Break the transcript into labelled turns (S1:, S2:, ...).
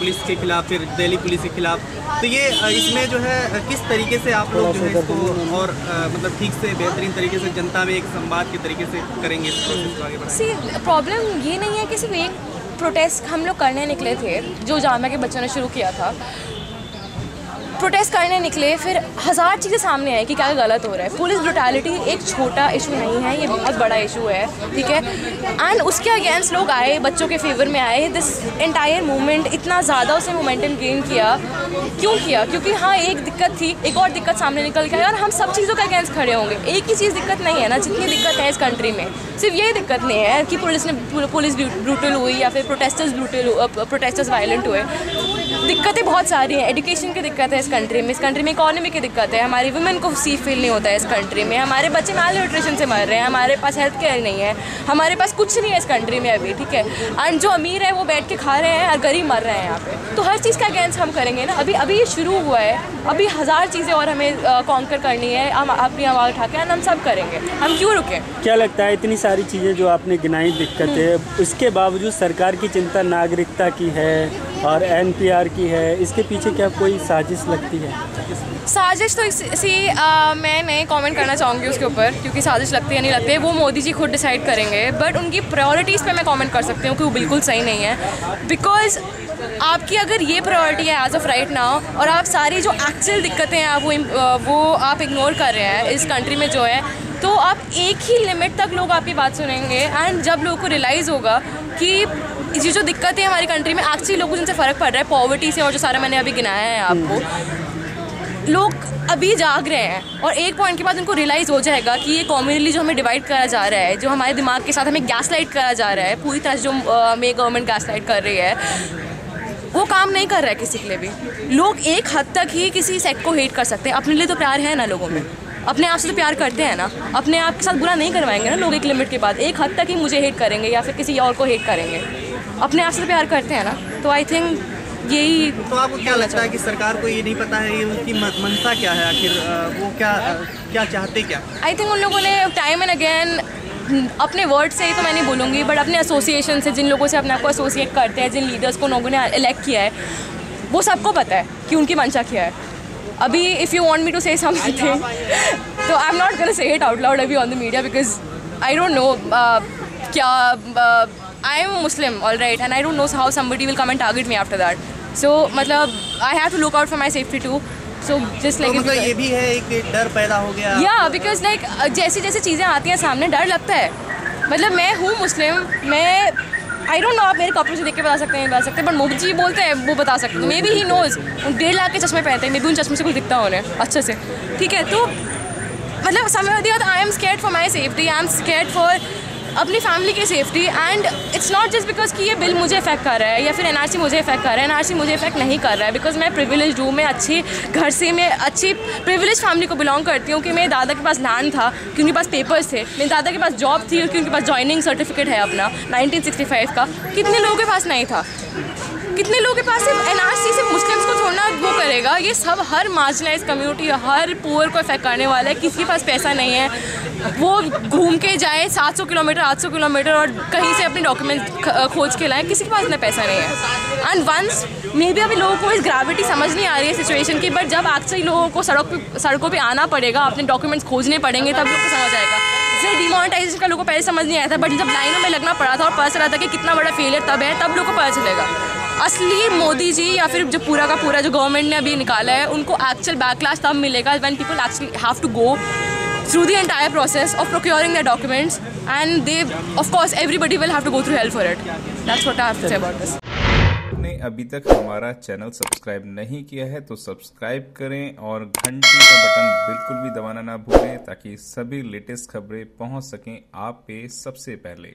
S1: Police के खिलाफ, फिर दिल्ली पुलिस के खिलाफ। तो ये इसमें जो है किस तरीके से आप लोग जो है इसको और मतलब ठीक से, बेहतरीन तरीके से, जनता में एक संवाद के तरीके से करेंगे इस
S2: प्रॉब्लम ये नहीं है कि सिर्फ़ एक प्रोटेस्ट हम लोग करने निकले थे, जो जामिया के बच्चों ने शुरू किया था। प्रोटेस्ट करने निकले, फिर हज़ार चीज़ें सामने आई कि क्या गलत हो रहा है। पुलिस ब्रुटैलिटी एक छोटा इशू नहीं है, ये बहुत बड़ा इशू है, ठीक है? एंड उसके अगेंस्ट लोग आए, बच्चों के फेवर में आए दिस एंटायर मूवमेंट इतना ज़्यादा उसने मोमेंटम गेन किया। क्यों किया? क्योंकि हाँ एक दिक्कत थी, एक और दिक्कत सामने निकल के आई और हम सब चीज़ों के अगेंस्ट खड़े होंगे। एक ही चीज़ दिक्कत नहीं है ना, जितनी दिक्कत है इस कंट्री में। सिर्फ़ यही दिक्कत नहीं है कि पुलिस ने, पुलिस ब्रूटल हुई या फिर प्रोटेस्टर्स ब्रूटल प्रोटेस्टर्स वायलेंट हुए। दिक्कतें बहुत सारी हैं। एजुकेशन की दिक्कत है इस कंट्री में। इस कंट्री में इकोनॉमी की दिक्कत है। हमारी वुमेन को सेफ़ फील नहीं होता है इस कंट्री में। हमारे बच्चे माल न्यूट्रिशन से मर रहे हैं। हमारे पास हेल्थ केयर नहीं है। हमारे पास कुछ नहीं है इस कंट्री में अभी ठीक है? एंड जो अमीर है वो बैठ के खा रहे हैं और गरीब मर रहे हैं यहाँ पे। तो हर चीज़ का अगेंस्ट हम करेंगे ना। अभी अभी ये शुरू हुआ है। अभी हज़ार चीज़ें और हमें कॉन्कर करनी है। हम अपनी आवाज़ उठा के हम सब करेंगे। हम क्यों रुकें?
S3: क्या लगता है इतनी सारी चीज़ें जो आपने गिनाई दिक्कतें उसके बावजूद सरकार की चिंता नागरिकता की है? और एनपीआर की है, इसके पीछे क्या कोई साजिश लगती है?
S2: साजिश तो इसी मैं नहीं कमेंट करना चाहूँगी उसके ऊपर, क्योंकि साजिश लगती है नहीं लगती है वो मोदी जी खुद डिसाइड करेंगे बट उनकी प्रायोरिटीज़ पे मैं कमेंट कर सकती हूँ कि वो बिल्कुल सही नहीं है बिकॉज़ आपकी अगर ये प्रायोरिटी है एज ऑफ़ राइट नाउ और आप सारी जो एक्चुअल दिक्कतें हैं वो वो आप इग्नोर कर रहे हैं, इस कंट्री में जो है तो आप एक ही लिमिट तक लोग आपकी बात सुनेंगे एंड जब लोगों को रियलाइज़ होगा कि ये जो दिक्कतें हैं हमारी कंट्री में एक्चुअली लोगों जिनसे फ़र्क पड़ रहा है पॉवर्टी से और जो सारा मैंने अभी गिनाया है आपको। लोग अभी जाग रहे हैं और एक पॉइंट के बाद उनको रियलाइज़ हो जाएगा कि ये कॉम्युनली जो हमें डिवाइड करा जा रहा है, जो हमारे दिमाग के साथ हमें गैस लाइट करा जा रहा है, पूरी तरह से जो हमें गवर्नमेंट गैस लाइट कर रही है, वो काम नहीं कर रहा है किसी के लिए भी। लोग एक हद तक ही किसी सेक्ट को हेट कर सकते हैं। अपने लिए तो प्यार है ना लोगों में। अपने आप से तो प्यार करते हैं ना। अपने आप के साथ बुरा नहीं करवाएँगे ना लोग एक लिमिट के बाद। एक हद तक ही मुझे हेट करेंगे या फिर किसी और को हेट करेंगे। अपने आप से तो प्यार करते हैं ना। तो आई थिंक यही
S1: तो आपको क्या लगता है कि सरकार को ये नहीं पता है ये उनकी मन- मंशा क्या है आखिर वो क्या क्या चाहते क्या?
S2: आई थिंक उन लोगों ने टाइम एंड अगेन अपने वर्ड से ही तो मैं नहीं बोलूँगी बट अपने एसोसिएशन से जिन लोगों से अपने आप को एसोसिएट करते हैं जिन लीडर्स को लोगों ने इलेक्ट किया है वो सबको पता है कि उनकी मंशा क्या है। अभी if you want me to say something तो I am not gonna say it out loud अभी on the media because I don't know क्या I am Muslim all right and I don't know how somebody will come and target me after that so मतलब I have to look out for my safety too so just like
S1: मतलब ये भी है एक डर पैदा हो गया
S2: या बिकॉज़ लाइक जैसी जैसी चीज़ें आती हैं सामने डर लगता है। मतलब मैं हूँ मुस्लिम मैं आई डोंट नो आप मेरे कपड़ों से देख के बता सकते हैं बता सकते हैं बट मोदी जी बोलते हैं वो बता सकते हैं। मे बी ही नोज़ डेढ़ लाख के चश्मे पहनते हैं मे बी उन चश्मे से कुछ दिखता होने अच्छे से। ठीक है तो मतलब समय I am scared for my safety I am scared for अपनी फैमिली की safety and it's not just because कि ये बिल मुझे इफ़ेक्ट कर रहा है, या फिर एनआरसी मुझे इफ़ेक्ट कर रहा है एनआरसी मुझे इफ़ेक्ट नहीं कर रहा है बिकॉज़ मैं प्रिविलेज हूँ, मैं अच्छी घर से, मैं अच्छी प्रिविलेज फैमिली को बिलोंग करती हूँ कि मेरे दादा के पास लैंड था, कि उनके पास पेपर्स थे, मेरे दादा के पास जॉब थी क्योंकि उनके पास ज्वाइनिंग सर्टिफिकेट है अपना 1965 का, कितने लोगों के पास नहीं था। कितने लोगों के पास सिर्फ़ एनआरसी सिर्फ़ मुस्लिम्स को छोड़ना वो करेगा? ये सब हर मार्जिनलाइज कम्युनिटी हर पुअर को इफ़ेक्ट करने वाला है, किसी के पास पैसा नहीं है। वो घूम के जाए 700 किलोमीटर 800 किलोमीटर और कहीं से अपने डॉक्यूमेंट खोज के लाए, किसी के पास इतना पैसा नहीं है। एंड वंस मे बी अभी लोगों को इस ग्रेविटी समझ नहीं आ रही है सिचुएशन की बट जब एक्चुअली लोगों को सड़क पे, सड़कों पर आना पड़ेगा, अपने डॉक्यूमेंट्स खोजने पड़ेंगे, तब लोग को समझ आएगा। जैसे डिमोनेटाइजेशन का लोगों को पहले समझ नहीं आया था बट जब लाइनों में लगना पड़ा था और पता चला था कि कितना बड़ा फेलियर तब है, तब लोगों को पता चलेगा। असली मोदी जी या फिर जो पूरा का पूरा जो गवर्नमेंट ने अभी निकाला है, उनको एक्चुअल बैकलास तब मिलेगा when people actually have to go through the entire process of procuring their documents and they, of course, everybody will have to go through hell for it. That's what i about this.
S4: आपने अभी तक हमारा channel subscribe नहीं किया है तो subscribe करें और घंटी का बटन बिल्कुल भी दबाना ना भूलें ताकि सभी लेटेस्ट खबरें पहुँच सकें आप पे सबसे पहले।